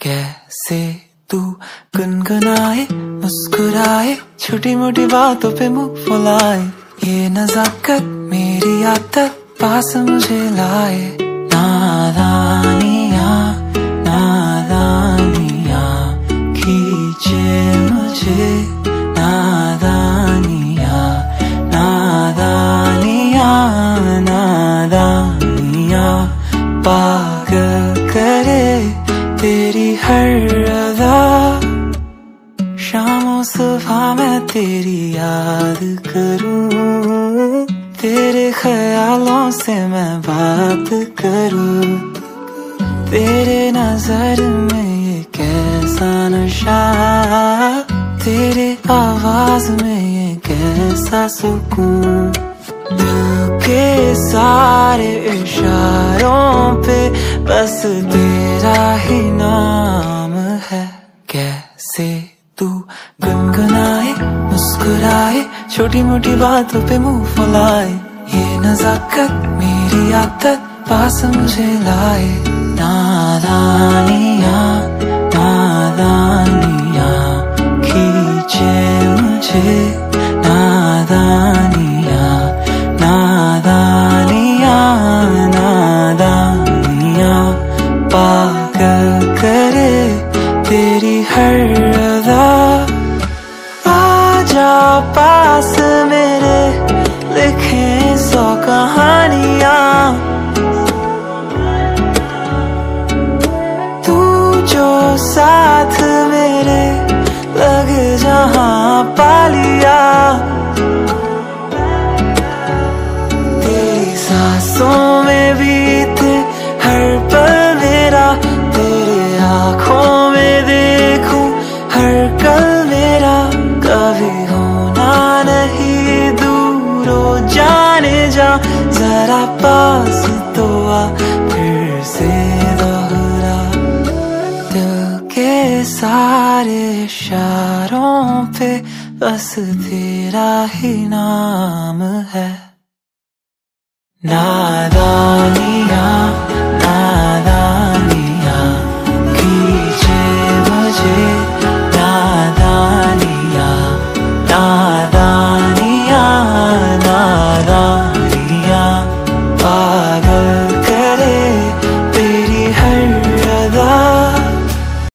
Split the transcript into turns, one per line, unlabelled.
कैसे तू गुनगुनाए, मुस्कुराए छोटी मोटी बातों पे मुँह फुलाए? ये नजाकत मेरी आदत, पास मुझे लाए। नादानिया नादानिया, खींचे मुझे। नादानिया नादानिया नादानिया तेरी हर अदा शामों सुबह मैं तेरी याद करूँ। तेरे ख्यालों से मैं बात करूँ। तेरे नज़र में ये कैसा नशा, तेरे आवाज़ में ये कैसा सुकून। के सारे इशारों पे बस तेरा है कैसे तू गुनगुनाए, मुस्कुराए छोटी मोटी बातों पे मुँह फुलाए। ये नजाकत मेरी आदत, पास मुझे लाए। नादानिया नादानिया, खींचे मुझे। नादानिया नादानिया नादानिया, पागल करे। तेरी हर अदा। आजा पास मेरे, लिखे सौ कहानियाँ। तू जो साथ मेरे, लग जहाँ पालिया तेरी सांसों जरा पास तो आ, फिर से दोहरा। दिल के सारे इशारों पे बस तेरा ही नाम है। ना